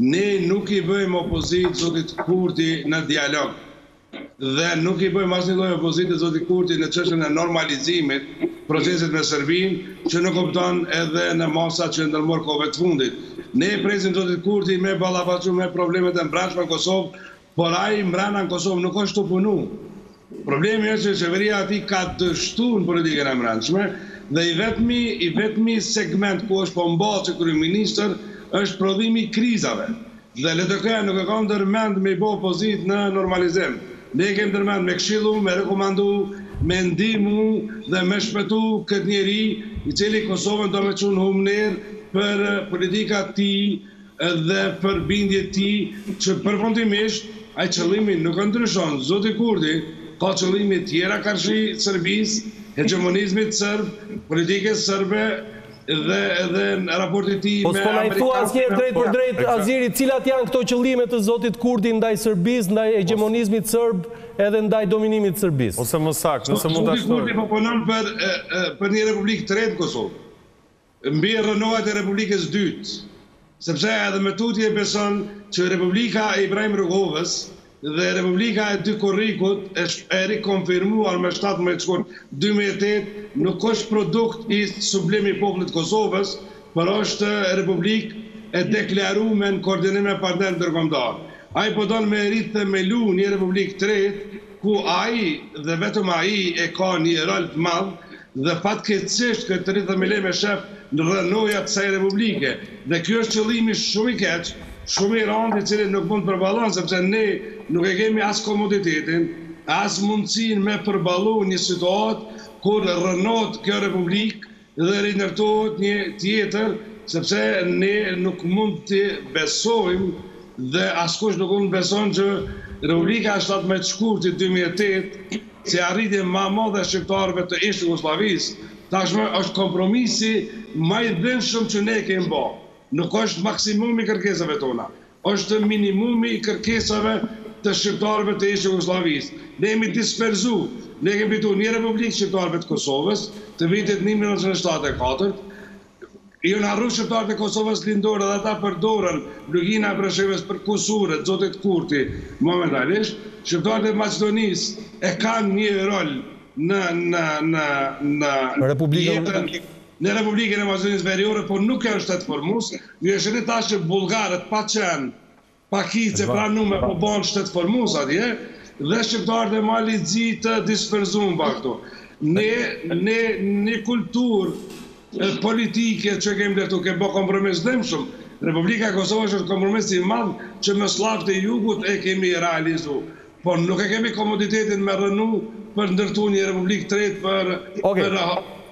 Ne nuk i bëjmë opozitë zotit Kurti në dialog dhe nuk i bëjmë asnjë lloj opozite zotit Kurti në çështjen e normalizimit procesit me Serbinë që nënkupton edhe në masa që ndërmerr kohëve të fundit. Ne presim zotit Kurti me ballafaqu me problemet e mbrendshme në Kosovë Por ai mbrana në Kosovë nuk është tu punu. Problemi është që qeveria e tij ka dështu në politikën e mbrendshme dhe i vetmi i vetmi segment ku është po mbahet kryeministër është prodhimi i krizave. Dhe LDK-ja nuk e ka ndërmend me i bo opozitë në normalizim. Ne e kemi ndërmend me këshillu, me rekomandu, me ndihmu dhe me shpëtu këtë njeri i cili Kosovën do me çu në humnerë për politikat e tij Edhe për bindje të tij që përfundimisht ai qëllimi nuk e ndryshon zoti Kurti ka qëllime tjera karshi Serbisë hegemonizmit serb politikës serbe dhe edhe raportit të tij Po me s'po na i thua amerikanët asnjëherë drejtpërdrejt Haziri cilat janë këto qëllime të zotit Kurti ndaj Serbisë ndaj hegemonizmit serb edhe ndaj dominimit të Serbisë. Ose më saktë, nëse mund ta Zoti Kurti shtojmë. po punon për për një republikë të tretë në Kosovë. Mbi rrënojat e Republikës së Dytë, sepse edhe më tutje beson që Republika e Ibrahim Rugovës dhe Republika e dy korrikut e rikonfirmuar më shtatëmbëdhjetë shkurt dy mijë e tetë nuk është produkt sublim i popullit të Kosovës, por është Republikë e deklarueme në koordinim me partnerë ndërkombëtarë. Ai po don me rithemelu një Republikë të tretë ku ai dhe vetëm ai e ka një rol të madh Dhe fatkeqësisht këtë rithemelim e shef në rrënoja të kësaj Republike. Dhe ky është qëllimi shumë i keq, shumë i rëndë i cili nuk mund të përballohet sepse ne nuk e kemi as komoditetin, as mundësinë me përballu një situatë kur rrënohet kjo Republikë dhe rindërtohet një tjetër sepse ne nuk mund të besojmë dhe askush nuk mund të beson që Republika e shtatëmbëdhjetë shkurtit dy mijë e tetë Si arritje ma e madhe e shqiptarëve të ish Jugosllavisë, tashmë është kompromisi ma i dhimbshëm që ne kemi ba. Nuk është maksimumi i kërkesave tona. Është minimumi i kërkesave të shqiptarëve të ish Jugosllavisë. Ne jemi disperzu. Ne kemi fitu një Republikë shqiptarëve të Kosovës, të vitit një mijë e nëntëqind e shtatëdhjetë e katër, I kena harru shqiptarët e Kosovës lindore dhe ata përdoren, Lugina e Preshevës për kusure të zotit Kurti momentalisht shqiptarët e Maqedonisë e kanë një rol në në në në jetën në Republikën e Maqedonisë Veriore por nuk janë shtet formues ju e shihni tash që bullgarët pa qenë Pakicë e pranume po bon shtetformus atje dhe shqiptarët e Malit Zi të disperzumë pak këtu. Ne në një kulturë politike që kemë ndërtu, kemë bo kompromis të dhimbshëm. Republika e Kosovës është kompromis i madh që me sllavët e jugut e kemi realizu. Po nuk e kemi komoditetin me rrënu për ndërtu një republikë të tretë për për